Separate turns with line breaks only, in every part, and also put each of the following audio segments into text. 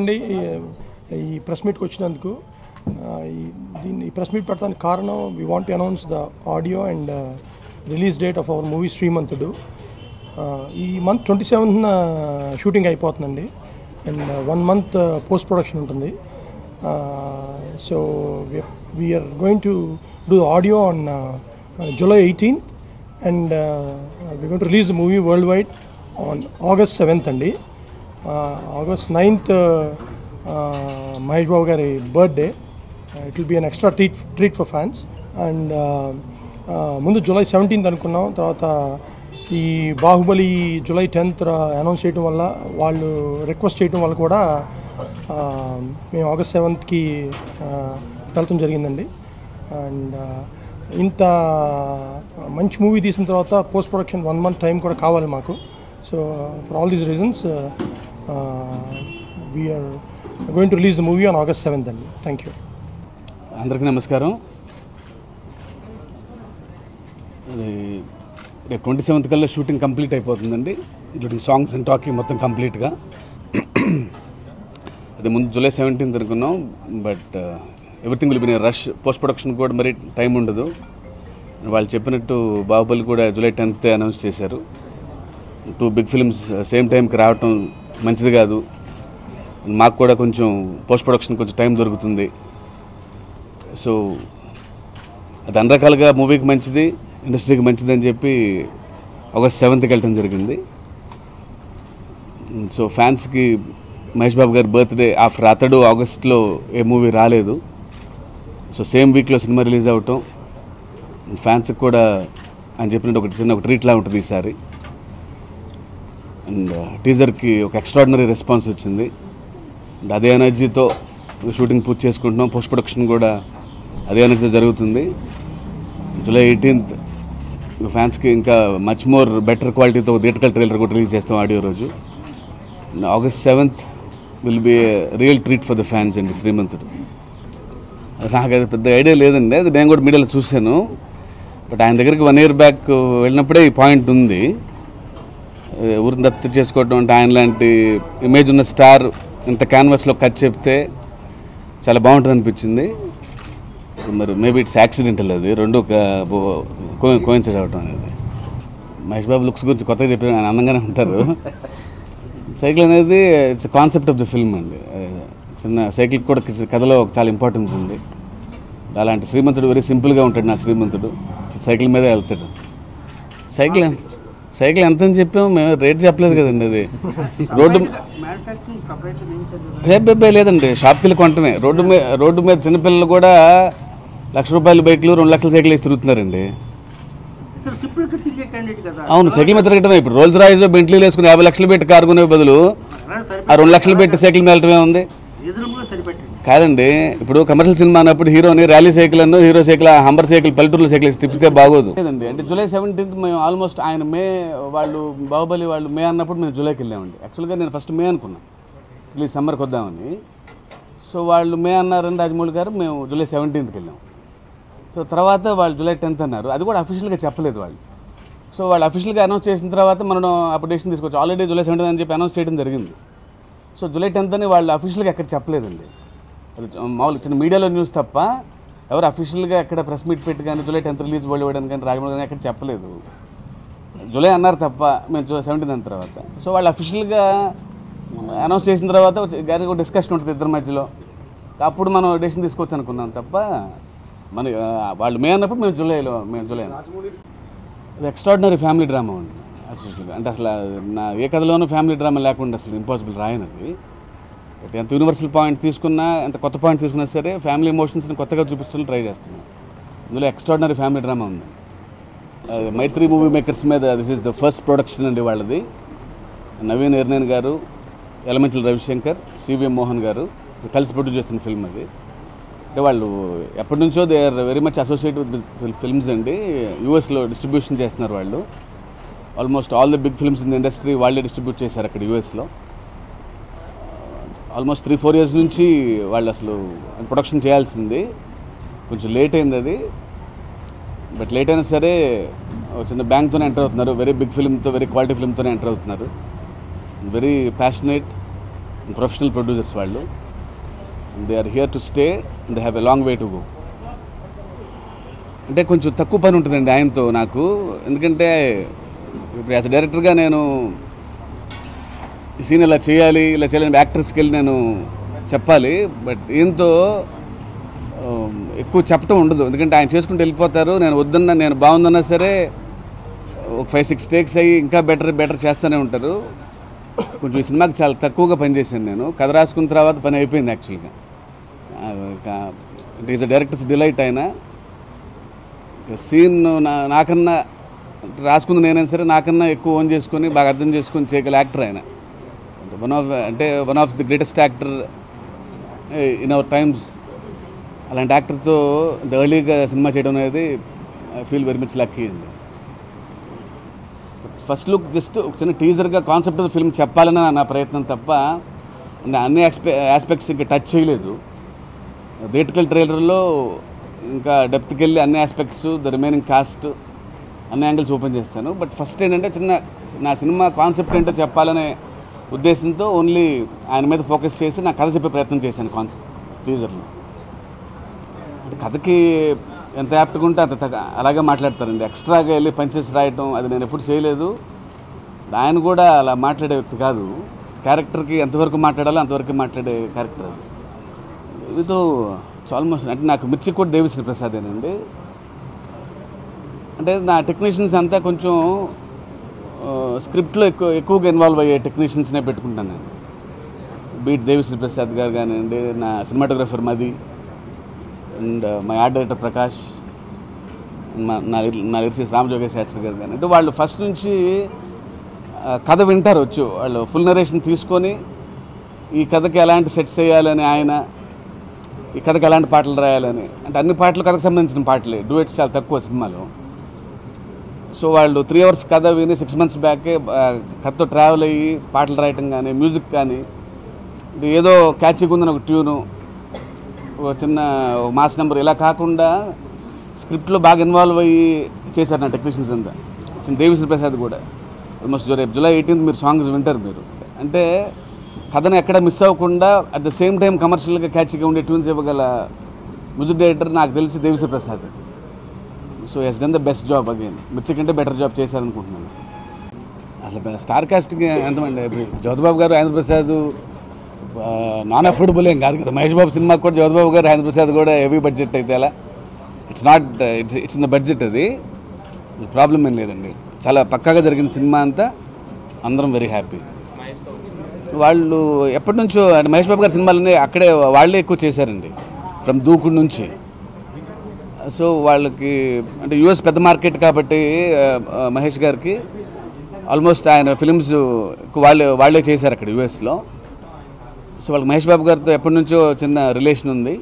అండి ఈ- ప్రెస్ మీట్కి వచ్చినందుకు దీన్ని ఈ ప్రెస్ మీట్ పెట్టడానికి కారణం we want to announce the audio and release date of our movie Srimanthudu ఈ మంత్ ట్వంటీ సెవెంత్న షూటింగ్ అయిపోతుందండి. And one month post production ఉంటుంది. So we're going to do audio on July eighteenth and we going to release the movie worldwide on August seventh అండి. August ninth Mahesh Babu గారి birthday. It will be an extra treat treat for fans and ముందు July seventeenth అనుకున్నాం. తర్వాత ఈ Baahubali July tenth uh, announce చేయడం వల్ల వాళ్ళు request చేయడం వల్ల కూడా uh, మేము ఆగస్ట్ సెవెంత్కి uh, వెళ్తాం జరిగిందండి. అండ్ ఇంత మంచి మూవీ తీసిన తర్వాత post production one month time కూడా కావాలి మాకు. So for all these reasons we're going to release the movie on August seventh అండి థ్యాంక్ యూ
అందరికీ నమస్కారం. అది రేపు ట్వంటీ సెవెంత్ కల్లా షూటింగ్ కంప్లీట్ అయిపోతుందండి. ఇంక్లూడింగ్ సాంగ్స్ అండ్ టాకింగ్ మొత్తం కంప్లీట్గా. అది ముందు జూలై సెవెంటీన్త్ అనుకున్నాం. But uh, everything will be rush. Post production కూడా మరి టైం ఉండదు. వాళ్ళు చెప్పినట్టు బాహుబలి కూడా జూలై టెన్త్ అనౌన్స్ చేశారు. టూ బిగ్ ఫిల్మ్స్ సేమ్ టైంకి రావటం మంచిది కాదు. మాకు కూడా కొంచెం పోస్ట్ ప్రొడక్షన్ కొంచెం టైం దొరుకుతుంది. సో అది అన్ని రకాలుగా మూవీకి మంచిది ఇండస్ట్రీకి మంచిది అని చెప్పి ఆగస్ట్ సెవెంత్కి వెళ్ళటం జరిగింది. సో ఫ్యాన్స్కి మహేష్ బాబు గారి బర్త్డే ఆఫ్టర్ అతడు ఆగస్ట్లో ఏ మూవీ రాలేదు. సో సేమ్ వీక్లో సినిమా రిలీజ్ అవటం. ఫ్యాన్స్కి కూడా అని చెప్పినట్టు ఒక చిన్న ఒక ట్రీట్లా ఉంటుంది ఈసారి. అండ్ టీజర్కి ఒక ఎక్స్ట్రాడినరీ రెస్పాన్స్ వచ్చింది. అండ్ అదే ఎనర్జీతో షూటింగ్ పూర్తి చేసుకుంటున్నాం. పోస్ట్ ప్రొడక్షన్ కూడా అదే ఎనర్జీతో జరుగుతుంది. జూలై ఎయిటీన్త్ ఫ్యాన్స్కి ఇంకా మచ్ మోర్ బెటర్ క్వాలిటీతో థియేటికల్ ట్రైలర్ కూడా రిలీజ్ చేస్తాం ఆడియో రోజు. August seventh will be real treat for the fans అండి శ్రీమంతుడు. నాకు అది పెద్ద ఐడియా లేదండి. అది నేను కూడా మీడియాలో చూశాను. బట్ ఆయన దగ్గరికి వన్ ఇయర్ బ్యాక్ వెళ్ళినప్పుడే ఈ పాయింట్ ఉంది. ఊరిని దత్తత చేసుకోవడం అంటే ఆయన లాంటి ఇమేజ్ ఉన్న స్టార్ ఇంత క్యాన్వాస్లో కట్ చెప్తే చాలా బాగుంటుంది అనిపించింది. మరి మేబీ ఇట్స్ యాక్సిడెంటల్ అది. రెండు కోయిన్సైడ్ అవటం అనేది. మహేష్ బాబు లుక్స్ గురించి కొత్తగా చెప్పి ఆయన అందంగానే ఉంటారు. సైకిల్ అనేది it's concept of the film అండి. చిన్న సైకిల్ కూడా కథలో చాలా ఇంపార్టెన్స్ ఉంది. అలాంటి శ్రీమంతుడు వెరీ సింపుల్గా ఉంటాడు నా శ్రీమంతుడు. సైకిల్ మీదే వెళ్తాడు. సైకిల్ సైకిల్ ఎంత అని చెప్పాము మేము రేట్ చెప్పలేదు కదండి అది. రోడ్డు బెబ్బే లేదండి షాప్కి వెళ్ళి కొనటమే. రోడ్డు మీద రోడ్డు మీద చిన్నపిల్లలు కూడా లక్ష రూపాయల బైక్లు రెండు లక్షల సైకిల్ వేసి తిరుగుతున్నారండి. అవును సైకిల్ మీద తిరగటమే. ఇప్పుడు రోల్స్ రాయిస్ బెంట్లీలు వేసుకుని యాభై లక్షలు పెట్టి కారు కొనే బదులు ఆ రెండు లక్షలు పెట్టి సైకిల్ మీద వెళ్ళటమే ఉంది. కాదండి ఇప్పుడు కమర్షియల్ సినిమా అన్నప్పుడు హీరోని ర్యాలీ సైకిల్ అన్న హీరో సైకిల్ హంబర్ సైకిల్ పల్లెటూరులో సైకిల్ తిప్పితే బాగోదు. లేదండి అంటే జూలై సెవెంటీన్త్ మేము ఆల్మోస్ట్ ఆయన మే వాళ్ళు బాహుబలి వాళ్ళు మే అన్నప్పుడు మేము జూలైకి వెళ్ళామండి. యాక్చువల్గా నేను ఫస్ట్ మే అనుకున్నాను ప్లీజ్ సమ్మర్కి వద్దామని సో వాళ్ళు మే అన్నారని రాజమౌళి గారు మేము జూలై సెవెంటీన్త్కి వెళ్ళాం. సో తర్వాత వాళ్ళు జూలై టెన్త్ అన్నారు. అది కూడా అఫీషియల్గా చెప్పలేదు వాళ్ళు. సో వాళ్ళు అఫీషియల్గా అనౌన్స్ చేసిన తర్వాత మనం అప్డేషన్ తీసుకోవచ్చు. ఆల్రెడీ జూలై సెవెంటీన్ అని చెప్పి అనౌన్స్ చేయడం జరిగింది. సో జూలై టెన్త్ అని వాళ్ళు అఫీషియల్గా ఎక్కడ చెప్పలేదండి. అది మామూలుగా చిన్న మీడియాలో న్యూస్ తప్ప ఎవరు అఫీషియల్గా ఎక్కడ ప్రెస్ మీట్ పెట్టి కానీ జూలై టెన్త్ రిలీజ్ వరల్డ్ ఇవ్వడం కానీ రాజమౌళి కానీ ఎక్కడ చెప్పలేదు. జూలై అన్నారు తప్ప మేము జూలై సెవెంటీన్ అన్న తర్వాత. సో వాళ్ళు అఫీషియల్గా అనౌన్స్ చేసిన తర్వాత గారికి ఒక డిస్కషన్ ఉంటుంది ఇద్దరి మధ్యలో. అప్పుడు మనం డెసిషన్ తీసుకోవచ్చు అనుకున్నాం తప్ప మన వాళ్ళు మే అన్నప్పుడు మేము జూలైలో మేము జూలై అన్నాం. ఎక్స్ట్రాడినరీ ఫ్యామిలీ డ్రామా ఉంది అసలు అంటే అసలు నా ఏ కథలోనూ ఫ్యామిలీ డ్రామా లేకుండా అసలు ఇంపాసిబుల్ రాయనది. ఎంత యూనివర్సల్ పాయింట్ తీసుకున్నా ఎంత కొత్త పాయింట్ తీసుకున్నా సరే ఫ్యామిలీ ఎమోషన్స్ని కొత్తగా చూపిస్తున్న ట్రై చేస్తున్నాను ఇందులో ఎక్స్ట్రాడినరీ ఫ్యామిలీ డ్రామా ఉంది. మైత్రి మూవీ మేకర్స్ మీద this is the first production అండి వాళ్ళది. నవీన్ ఎర్నేన్ గారు ఎలమంచిల రవిశంకర్ సివిఎం మోహన్ గారు కలిసి ప్రొడ్యూస్ చేసిన ఫిల్మ్ అది. అంటే వాళ్ళు ఎప్పటి నుంచో they are very much associate with films అండి. యూఎస్లో డిస్ట్రిబ్యూషన్ చేస్తున్నారు వాళ్ళు. Almost all the big films in industry వాళ్ళే డిస్ట్రిబ్యూట్ చేశారు అక్కడ యూఎస్లో ఆల్మోస్ట్ త్రీ ఫోర్ ఇయర్స్ నుంచి వాళ్ళు అసలు ప్రొడక్షన్ చేయాల్సింది. కొంచెం లేట్ అయింది అది. బట్ లేట్ అయినా సరే చిన్న బ్యాంక్తోనే ఎంటర్ అవుతున్నారు. వెరీ బిగ్ ఫిల్మ్తో వెరీ క్వాలిటీ ఫిల్మ్తోనే ఎంటర్ అవుతున్నారు. వెరీ ప్యాషనేట్ ప్రొఫెషనల్ ప్రొడ్యూసర్స్ వాళ్ళు. They are here to stay they have a long way to go అంటే కొంచెం తక్కువ పని ఉంటుందండి ఆయనతో నాకు. ఎందుకంటే ఇప్పుడు యాజ్ డైరెక్టర్గా నేను ఈ సీన్ ఇలా చేయాలి ఇలా చేయాలని యాక్టర్స్కి వెళ్ళి నేను చెప్పాలి. బట్ దీంతో um, ఎక్కువ చెప్పడం ఉండదు. ఎందుకంటే ఆయన చేసుకుంటూ వెళ్ళిపోతారు. నేను వద్దన్నా నేను బాగుందన్నా సరే ఒక ఫైవ్ సిక్స్ టేక్స్ అయ్యి ఇంకా బెటర్ బెటర్ చేస్తూనే ఉంటారు. కొంచెం ఈ సినిమాకి చాలా తక్కువగా పనిచేశాను నేను. కథ రాసుకున్న తర్వాత పని అయిపోయింది యాక్చువల్గా it is a director's delight అయినా సీన్ నా నాకన్నా రాసుకుంది నేనైనా సరే నాకన్నా ఎక్కువ ఓన్ చేసుకొని బాగా అర్థం చేసుకొని చేయగల యాక్టర్ ఆయన. వన్ ఆఫ్ అంటే one of the greatest actor in our times అలాంటి యాక్టర్తో ఇంత ఎర్లీగా సినిమా చేయడం అనేది I feel very much lucky అండి. ఫస్ట్ లుక్ జస్ట్ ఒక చిన్న టీజర్గా కాన్సెప్ట్ ఆఫ్ ఫిల్మ్ చెప్పాలని నా- ప్రయత్నం తప్ప అన్ని ఆస్పె ఆస్పెక్ట్స్ ఇంకా టచ్ చేయలేదు. థియేటికల్ ట్రైలర్లో ఇంకా డెప్త్కి వెళ్ళి అన్ని ఆస్పెక్ట్స్ ద రిమైనింగ్ కాస్ట్ అన్ని యాంగిల్స్ ఓపెన్ చేస్తాను. బట్ ఫస్ట్ ఏంటంటే చిన్న నా సినిమా కాన్సెప్ట్ ఏంటో చెప్పాలనే ఉద్దేశంతో ఓన్లీ ఆయన మీద ఫోకస్ చేసి నా కథ చెప్పే ప్రయత్నం చేశాను కాన్స్ టీజర్లో అంటే కథకి ఎంత యాప్ట్గా ఉంటే అంత అలాగే మాట్లాడతారండి. ఎక్స్ట్రాగా వెళ్ళి పంచెస్ రాయటం అది నేను ఎప్పుడు చేయలేదు. ఆయన కూడా అలా మాట్లాడే వ్యక్తి కాదు. క్యారెక్టర్కి ఎంతవరకు మాట్లాడాలో అంతవరకు మాట్లాడే క్యారెక్టర్ అది ఇదితో ఆల్మోస్ట్ అంటే నాకు మిర్చి కూడా దేవిశ్రీ ప్రసాదేనండి అంటే నా టెక్నీషియన్స్ అంతా కొంచెం స్క్రిప్ట్లో ఎక్కువ ఎక్కువగా ఇన్వాల్వ్ అయ్యే టెక్నీషియన్స్నే పెట్టుకుంటాను నేను. బీట్ దేవిశ్రీ ప్రసాద్ గారు కానివ్వండి నా cinematographer Madhi and my art director Prakash మా- నా నా లిరిసిస్ రామజోగే శాస్త్రి గారు కానీ అంటే వాళ్ళు ఫస్ట్ నుంచి కథ వింటారు వచ్చు. వాళ్ళు ఫుల్ నరేషన్ తీసుకొని ఈ కథకి ఎలాంటి సెట్స్ వేయాలని ఆయన ఈ కథకి ఎలాంటి పాటలు రాయాలని. అంటే అన్ని పాటలు కథకు సంబంధించిన పాటలే. డూయట్స్ చాలా తక్కువ సినిమాలో. సో వాళ్ళు త్రీ అవర్స్ కథ విని సిక్స్ మంత్స్ బ్యాకే కథతో ట్రావెల్ అయ్యి పాటలు రాయటం కానీ మ్యూజిక్ కానీ ఏదో క్యాచ్గా ఉందని ఒక ట్యూను ఒక చిన్న మాస్ నెంబర్ ఇలా కాకుండా స్క్రిప్ట్లో బాగా ఇన్వాల్వ్ అయ్యి చేశారు నా టెక్నీషియన్స్ అంతా. చిన్న దేవిశ్రీ ప్రసాద్ కూడా. ఆల్మోస్ట్ రేపు జూలై ఎయిటీన్త్ మీరు సాంగ్స్ వింటారు మీరు. అంటే కథను ఎక్కడ మిస్ అవ్వకుండా అట్ ద సేమ్ టైం కమర్షియల్గా క్యాచ్గా ఉండే ట్యూన్స్ ఇవ్వగల మ్యూజిక్ డైరెక్టర్ నాకు తెలిసి Devi Sri Prasad. So has done the best job again Mirchi కంటే బెటర్ జాబ్ చేశారనుకుంటున్నాను. అసలు స్టార్ కాస్టింగ్ ఎంతమంది? జ్యోతిబాబు గారు ఆంధ్రప్రసాద్ నాన్ అఫోర్డబుల్ ఏం కాదు కదా. మహేష్ బాబు సినిమాకి కూడా జ్యోతిబాబు గారు ఆంధ్రప్రసాద్ కూడా హెవీ బడ్జెట్ అయితే ఎలా it's not it's it's in the budget అది. ప్రాబ్లం ఏం లేదండి. చాలా పక్కాగా జరిగిన సినిమా అంతా అందరం వెరీ హ్యాపీ వాళ్ళు ఎప్పటి నుంచో అంటే మహేష్ బాబు గారి సినిమాలన్నీ అక్కడే వాళ్ళే ఎక్కువ చేశారండి. ఫ్రమ్ దూకుడు నుంచి. సో వాళ్ళకి అంటే యూఎస్ పెద్ద మార్కెట్ కాబట్టి మహేష్ గారికి ఆల్మోస్ట్ ఆయన ఫిలిమ్స్ వాళ్ళే వాళ్ళే చేశారు అక్కడ యూఎస్లో. సో వాళ్ళకి మహేష్ బాబు గారితో ఎప్పటి నుంచో చిన్న రిలేషన్ ఉంది.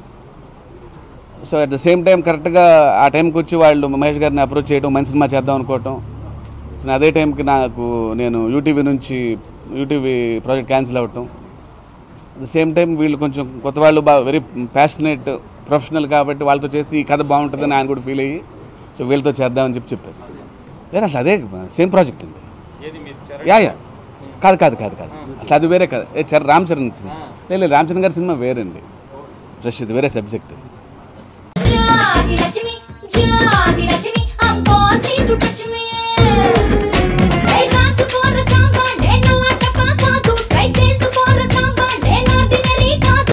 So at the same time కరెక్ట్గా ఆ టైంకి వచ్చి వాళ్ళు మహేష్ గారిని అప్రోచ్ చేయడం మంచి సినిమా చేద్దాం అనుకోవటం. సో అదే టైంకి నాకు నేను యూటీవీ నుంచి యూటీవీ ప్రాజెక్ట్ క్యాన్సిల్ అవ్వటం. అట్ ద సేమ్ టైం వీళ్ళు కొంచెం కొత్త వాళ్ళు బాగా వెరీ ప్యాషనేట్ ప్రొఫెషనల్ కాబట్టి వాళ్ళతో చేస్తే ఈ కథ బాగుంటుందని ఆయన కూడా ఫీల్ అయ్యి సో వీళ్ళతో చేద్దామని చెప్పి చెప్పారు. వేరే అసలు అదే సేమ్ ప్రాజెక్ట్ అండి. Yeah yeah. కాదు కాదు కాదు కాదు. అసలు అది వేరే కాదు. ఏ రామ్ చరణ్ సినిమా. లేదు రామ్ చరణ్ గారి సినిమా వేరండి. ఫ్రెష్ ఇది వేరే సబ్జెక్ట్.
లక్ష్మి